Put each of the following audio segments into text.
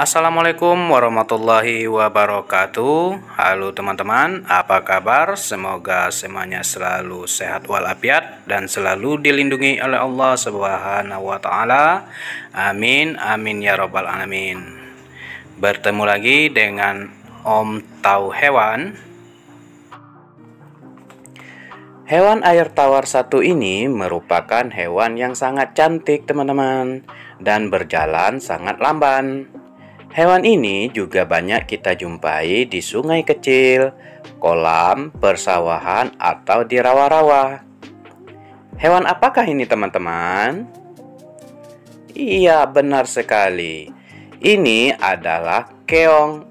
Assalamualaikum warahmatullahi wabarakatuh Halo teman-teman, apa kabar? Semoga semuanya selalu sehat walafiat dan selalu dilindungi oleh Allah Subhanahu wa taala. Amin amin ya robbal alamin. Bertemu lagi dengan Om Tahu Hewan. Hewan air tawar satu ini merupakan hewan yang sangat cantik teman-teman dan berjalan sangat lamban. Hewan ini juga banyak kita jumpai di sungai kecil, kolam, persawahan, atau di rawa-rawa. Hewan apakah ini teman-teman? Iya, benar sekali. Ini adalah keong.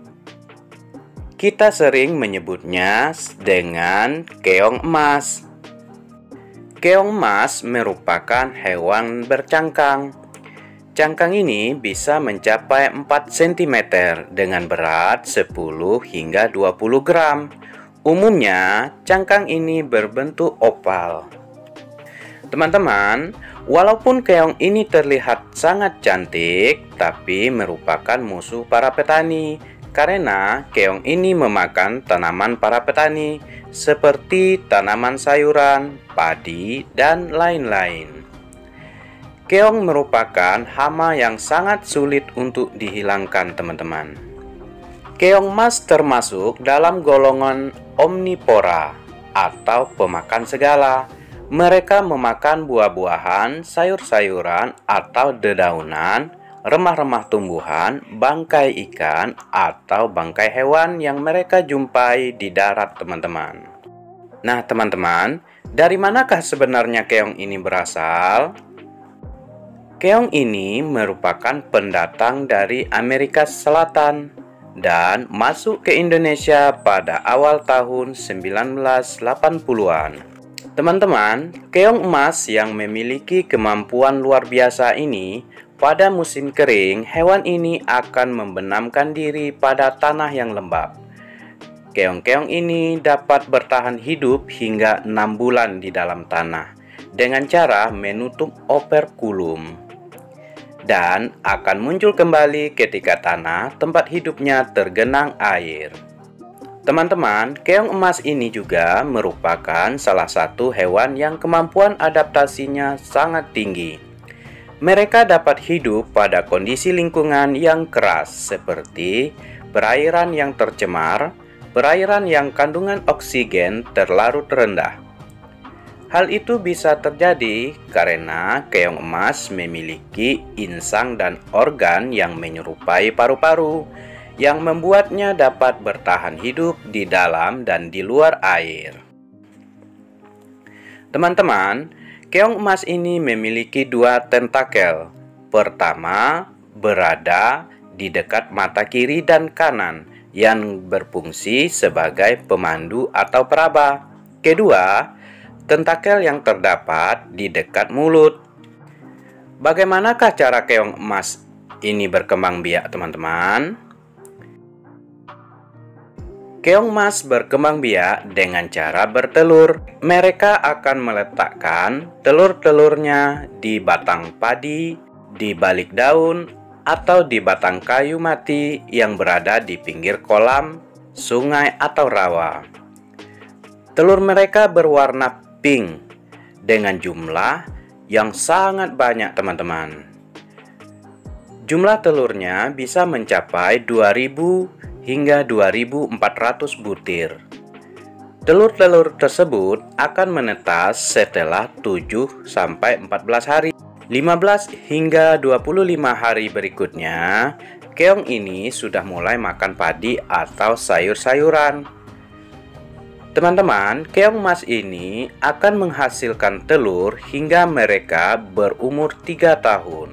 Kita sering menyebutnya dengan keong emas. Keong emas merupakan hewan bercangkang Cangkang ini bisa mencapai 4 cm dengan berat 10 hingga 20 gram. Umumnya, cangkang ini berbentuk opal. Teman-teman, walaupun keong ini terlihat sangat cantik, tapi merupakan musuh para petani karena keong ini memakan tanaman para petani seperti tanaman sayuran, padi, dan lain-lain. Keong merupakan hama yang sangat sulit untuk dihilangkan teman-teman. Keong mas termasuk dalam golongan omnivora atau pemakan segala. Mereka memakan buah-buahan, sayur-sayuran, atau dedaunan, remah-remah tumbuhan, bangkai ikan, atau bangkai hewan yang mereka jumpai di darat teman-teman. Nah teman-teman, dari manakah sebenarnya keong ini berasal? Keong ini merupakan pendatang dari Amerika Selatan dan masuk ke Indonesia pada awal tahun 1980-an. Teman-teman, keong emas yang memiliki kemampuan luar biasa ini pada musim kering, hewan ini akan membenamkan diri pada tanah yang lembab. Keong-keong ini dapat bertahan hidup hingga 6 bulan di dalam tanah dengan cara menutup operkulum dan akan muncul kembali ketika tanah tempat hidupnya tergenang air. Teman-teman, keong emas ini juga merupakan salah satu hewan yang kemampuan adaptasinya sangat tinggi. Mereka dapat hidup pada kondisi lingkungan yang keras seperti perairan yang tercemar, perairan yang kandungan oksigen terlarut rendah, Hal itu bisa terjadi karena keong emas memiliki insang dan organ yang menyerupai paru-paru yang membuatnya dapat bertahan hidup di dalam dan di luar air. Teman-teman, keong emas ini memiliki dua tentakel. Pertama, berada di dekat mata kiri dan kanan yang berfungsi sebagai pemandu atau peraba. Kedua, tentakel yang terdapat di dekat mulut. Bagaimanakah cara keong emas ini berkembang biak, teman-teman? Keong emas berkembang biak dengan cara bertelur. Mereka akan meletakkan telur-telurnya di batang padi, di balik daun, atau di batang kayu mati yang berada di pinggir kolam, sungai, atau rawa. Telur mereka berwarna pink dengan jumlah yang sangat banyak teman-teman. Jumlah telurnya bisa mencapai 2000 hingga 2400 butir. Telur-telur tersebut akan menetas setelah 7 sampai 14 hari. 15 hingga 25 hari berikutnya, keong ini sudah mulai makan padi atau sayur-sayuran. Teman-teman, keong emas ini akan menghasilkan telur hingga mereka berumur 3 tahun.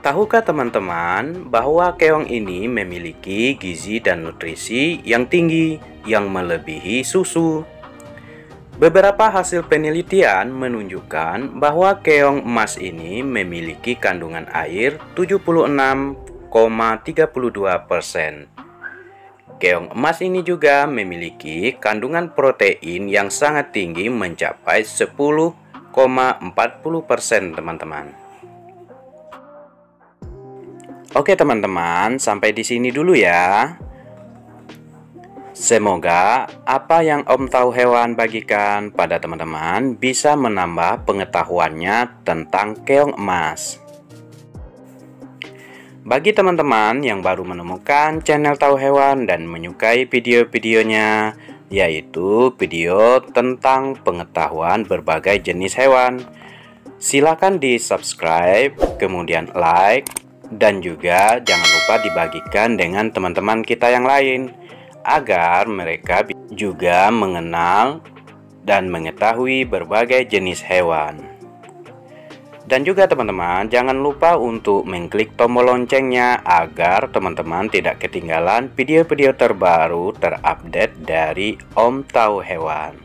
Tahukah teman-teman bahwa keong ini memiliki gizi dan nutrisi yang tinggi yang melebihi susu? Beberapa hasil penelitian menunjukkan bahwa keong emas ini memiliki kandungan air 76,32 persen Keong emas ini juga memiliki kandungan protein yang sangat tinggi mencapai 10,40% teman-teman. Oke teman-teman, sampai di sini dulu ya. Semoga apa yang Om Tahu Hewan bagikan pada teman-teman bisa menambah pengetahuannya tentang keong emas. Bagi teman-teman yang baru menemukan channel Tahu Hewan dan menyukai video-videonya, yaitu video tentang pengetahuan berbagai jenis hewan, silakan di subscribe, kemudian like, dan juga jangan lupa dibagikan dengan teman-teman kita yang lain agar mereka juga mengenal dan mengetahui berbagai jenis hewan. Dan juga teman-teman, jangan lupa untuk mengklik tombol loncengnya agar teman-teman tidak ketinggalan video-video terbaru terupdate dari Om Tahu Hewan.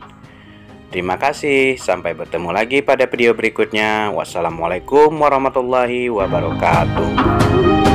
Terima kasih, sampai bertemu lagi pada video berikutnya. Wassalamualaikum warahmatullahi wabarakatuh.